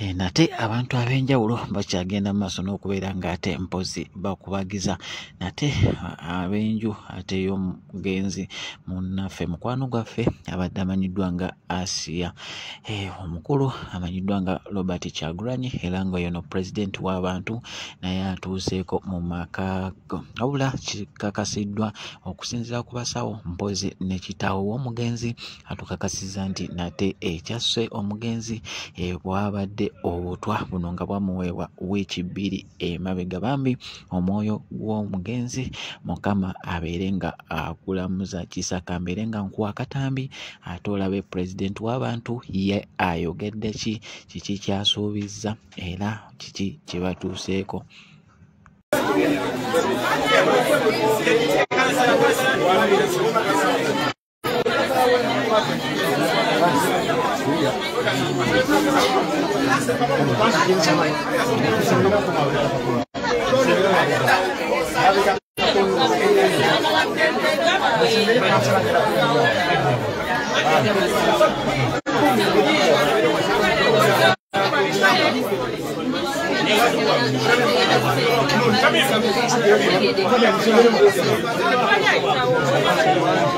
Eh, nate abantu ab'enjawulo bakyagenda mu maaso n'okubeera ng'ate mpozi bakubagiza. Nate ab'enju ate ey'omugenzi munnaffe mukwano gwaffe abadde amanyiddwa nga asiya. Eh, omukulu amanyiddwa nga robert kyagulanyi era nga yono pulezidenti w'abantu naye atuuseeko mu maka go. Wabula kikakasiddwa okusinziira ku basawo mpozi ne kitaawe w'omugenzi atukakasiza nti nate ekyasse omugenzi eh, bwabadde obutwa buno nga bwamuweebwa wiiki bbiri emabega bambi omwoyo gw'omugenzi mukama abeere nga akulamuza kisaka mbeere nga nkuwa katambi ate olabe pulezidenti w'abantu ye ayogedde ki? Kiki kyasuubizza? Era kiki kye batuuseeko 보이야. Come here.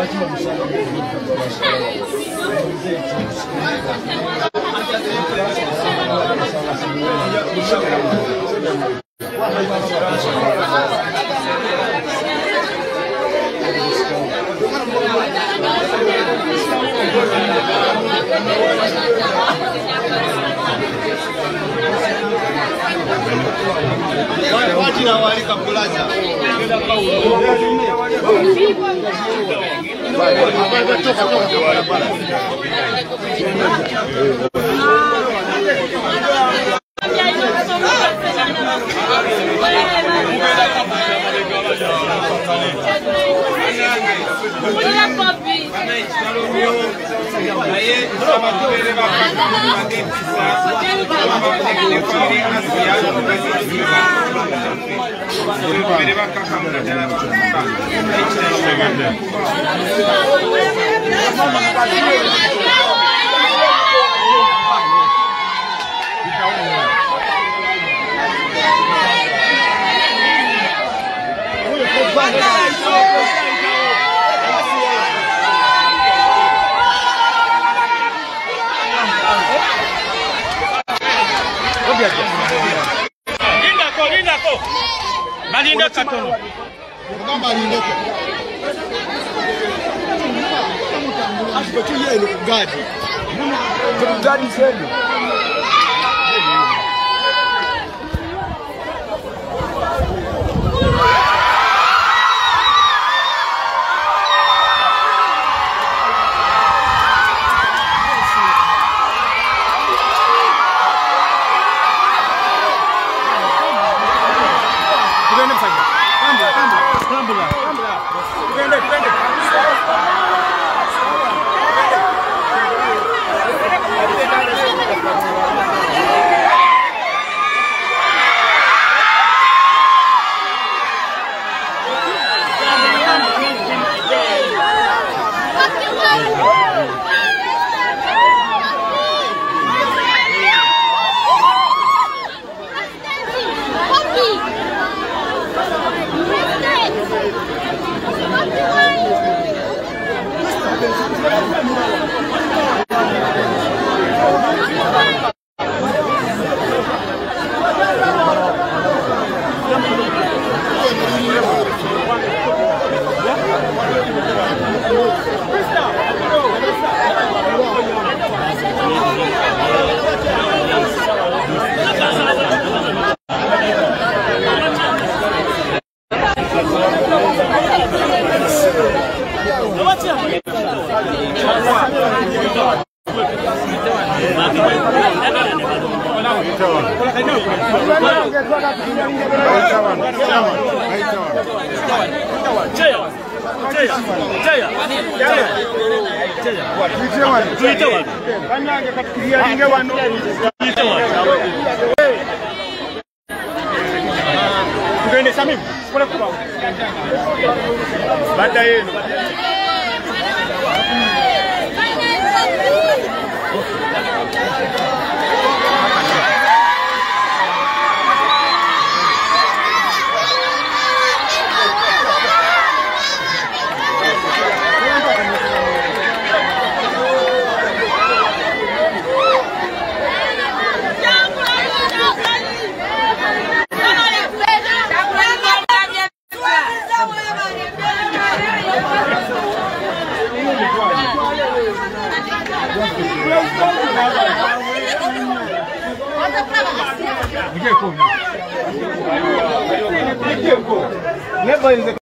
Wajib Wajina kau. kulaza. Vai, vai, vai, vai, toca, toca. Olha, papi! Yeah. Lindako, lindako. Balinda katono. tuyeni ku gadi gadi Tutende msajili. Tambula, tambula, tambula, tambula. Tutende, tutende. Tutende. Badai. baada yenu Где комната? Где комната?